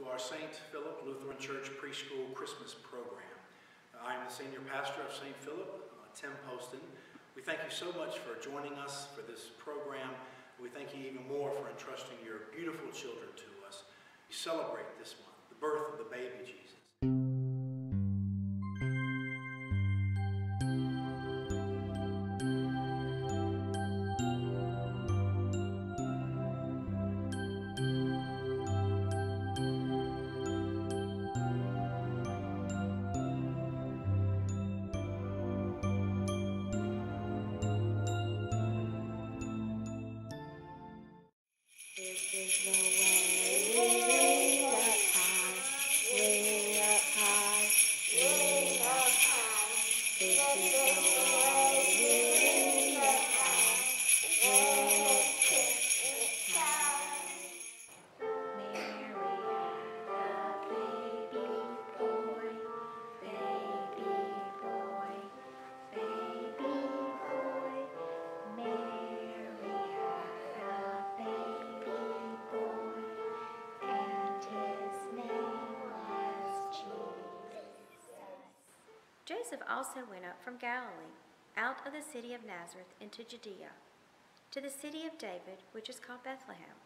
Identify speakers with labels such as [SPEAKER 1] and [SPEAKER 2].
[SPEAKER 1] to our St. Philip Lutheran Church preschool Christmas program. I am the senior pastor of St. Philip, uh, Tim Poston. We thank you so much for joining us for this program. We thank you even more for entrusting your beautiful children to us. We celebrate this month the birth of the baby Jesus.
[SPEAKER 2] This is
[SPEAKER 3] Joseph also went up from Galilee, out of the city of Nazareth into Judea, to the city of David, which is called Bethlehem.